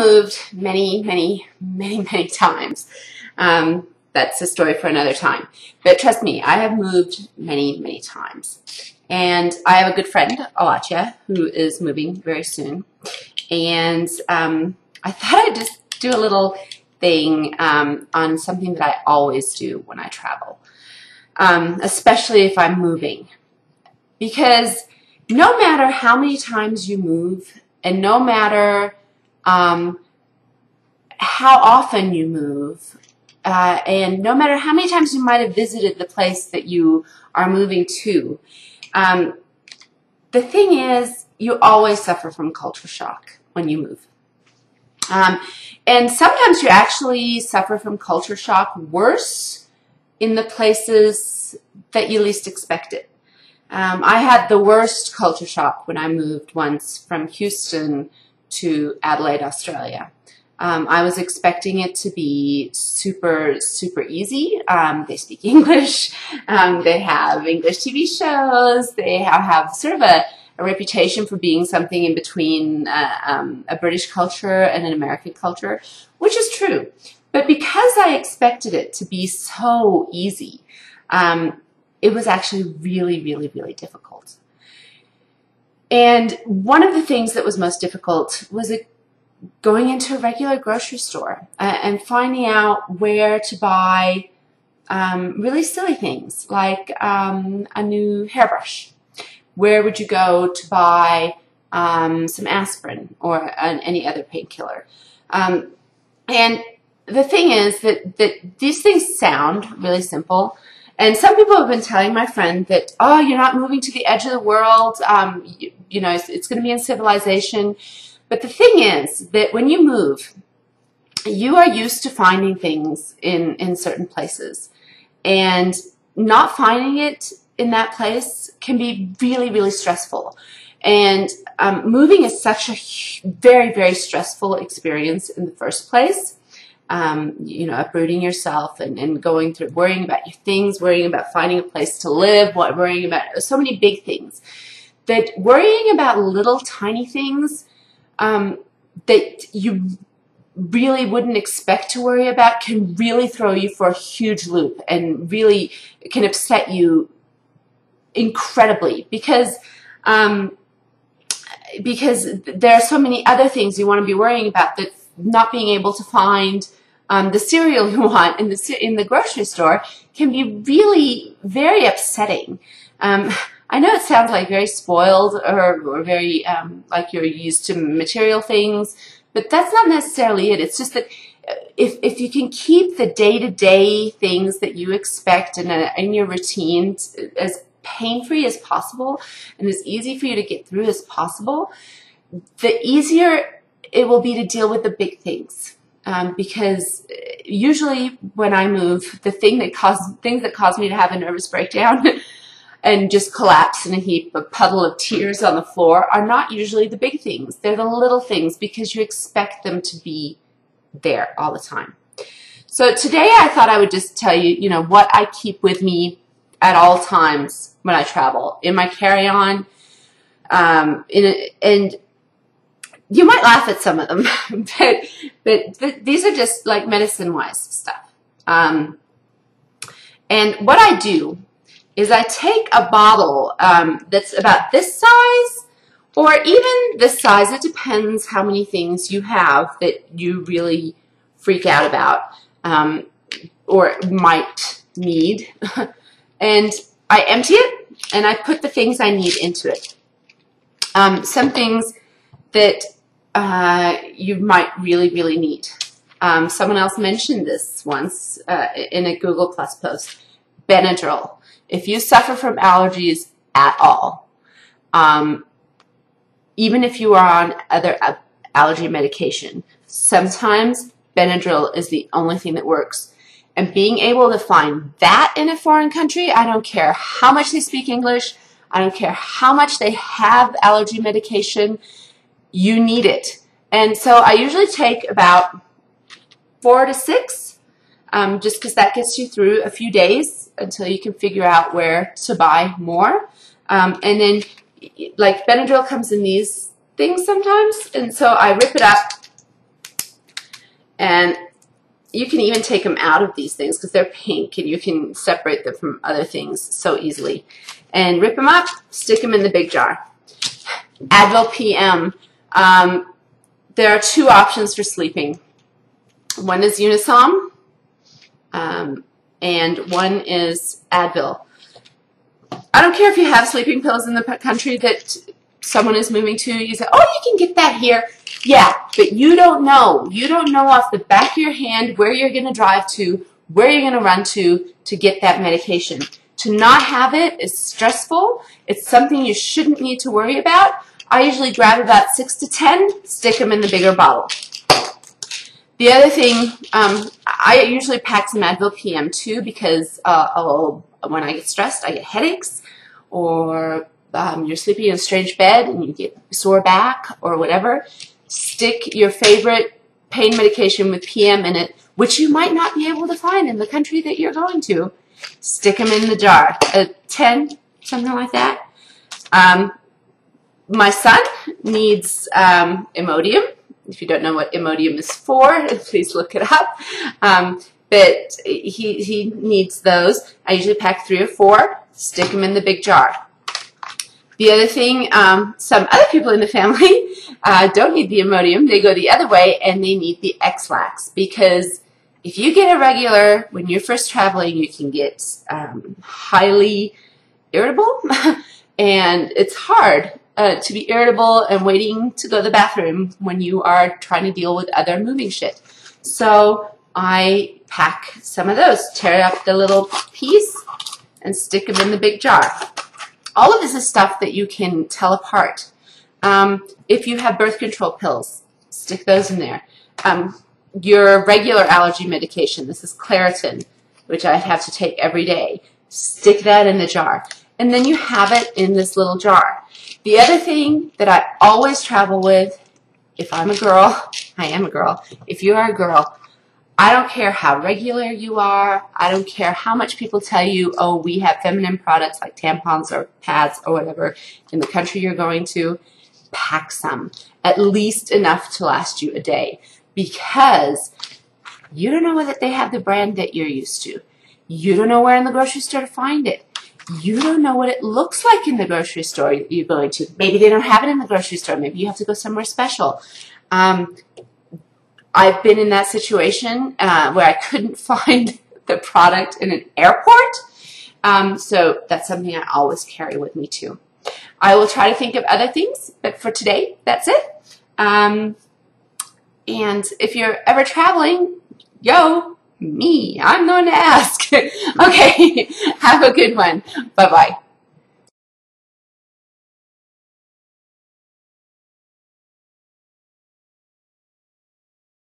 moved many, many, many, many times. Um, that's a story for another time. But trust me, I have moved many, many times. And I have a good friend, Alachia, who is moving very soon. And um, I thought I'd just do a little thing um, on something that I always do when I travel, um, especially if I'm moving. Because no matter how many times you move, and no matter um, how often you move, uh, and no matter how many times you might have visited the place that you are moving to, um, the thing is, you always suffer from culture shock when you move. Um, and sometimes you actually suffer from culture shock worse in the places that you least expect it. Um, I had the worst culture shock when I moved once from Houston to Adelaide, Australia. Um, I was expecting it to be super, super easy. Um, they speak English. Um, they have English TV shows. They have, sort of a, a reputation for being something in between uh, um, a British culture and an American culture, which is true. But because I expected it to be so easy, um, it was actually really, really, really difficult. And one of the things that was most difficult was it going into a regular grocery store uh, and finding out where to buy um, really silly things like um, a new hairbrush. Where would you go to buy um, some aspirin or an, any other painkiller? Um, and the thing is that, that these things sound really simple. And some people have been telling my friend that, oh, you're not moving to the edge of the world. Um, you, you, know, it's, it's going to be in civilization. But the thing is that when you move, you are used to finding things in, in certain places. And not finding it in that place can be really, really stressful. And um, moving is such a very, very stressful experience in the first place. Um, you know, uprooting yourself and, and going through, worrying about your things, worrying about finding a place to live, worrying about so many big things. That worrying about little tiny things um, that you really wouldn't expect to worry about can really throw you for a huge loop and really can upset you incredibly because um, because there are so many other things you want to be worrying about that not being able to find um, the cereal you want in the in the grocery store can be really very upsetting. Um, I know it sounds like very spoiled or, or very um, like you're used to material things, but that's not necessarily it. It's just that uh, if, if you can keep the day-to-day things that you expect in, a, in your routine as pain-free as possible and as easy for you to get through as possible, the easier it will be to deal with the big things. Um, because uh, usually when I move, the thing that cause things that cause me to have a nervous breakdown and just collapse in a heap, a puddle of tears on the floor, are not usually the big things. They're the little things because you expect them to be there all the time. So today I thought I would just tell you, you know, what I keep with me at all times when I travel in my carry-on. Um, and you might laugh at some of them, but, but th these are just like medicine-wise stuff. Um, and what I do is I take a bottle um, that's about this size or even this size. It depends how many things you have that you really freak out about um, or might need. and I empty it and I put the things I need into it. Um, some things that uh, you might really, really need. Um, someone else mentioned this once uh, in a Google Plus post. Benadryl. If you suffer from allergies at all, um, even if you are on other allergy medication, sometimes Benadryl is the only thing that works. And being able to find that in a foreign country, I don't care how much they speak English, I don't care how much they have allergy medication, you need it. And so I usually take about four to six, um, just because that gets you through a few days until you can figure out where to buy more. Um, and then, like Benadryl comes in these things sometimes, and so I rip it up And you can even take them out of these things because they're pink and you can separate them from other things so easily. And rip them up, stick them in the big jar. Advil PM. Um, there are two options for sleeping. One is Unisom, um, and one is Advil. I don't care if you have sleeping pills in the country that someone is moving to. You say, oh, you can get that here. Yeah, but you don't know. You don't know off the back of your hand where you're going to drive to, where you're going to run to to get that medication. To not have it is stressful. It's something you shouldn't need to worry about. I usually grab about six to ten, stick them in the bigger bottle. The other thing, um, I usually pack some Advil PM too because uh, when I get stressed, I get headaches or um, you're sleeping in a strange bed and you get sore back or whatever. Stick your favorite pain medication with PM in it, which you might not be able to find in the country that you're going to. Stick them in the jar. A 10, something like that. Um, my son needs um, Imodium. If you don't know what Imodium is for, please look it up. Um, but he, he needs those. I usually pack three or four, stick them in the big jar. The other thing, um, some other people in the family uh, don't need the Imodium. They go the other way and they need the Ex-Lax because if you get a regular, when you're first traveling, you can get um, highly irritable and it's hard uh, to be irritable and waiting to go to the bathroom when you are trying to deal with other moving shit. So I pack some of those, tear up the little piece and stick them in the big jar. All of this is stuff that you can tell apart. Um, if you have birth control pills, stick those in there. Um, your regular allergy medication, this is Claritin, which I have to take every day, stick that in the jar. And then you have it in this little jar. The other thing that I always travel with, if I'm a girl, I am a girl, if you are a girl, I don't care how regular you are. I don't care how much people tell you, oh, we have feminine products like tampons or pads or whatever in the country you're going to. Pack some, at least enough to last you a day because you don't know whether they have the brand that you're used to. You don't know where in the grocery store to find it you don't know what it looks like in the grocery store you're going to. Maybe they don't have it in the grocery store. Maybe you have to go somewhere special. Um, I've been in that situation uh, where I couldn't find the product in an airport. Um, so that's something I always carry with me too. I will try to think of other things, but for today, that's it. Um, and if you're ever traveling, yo, me. I'm going to ask. okay. Have a good one. Bye bye.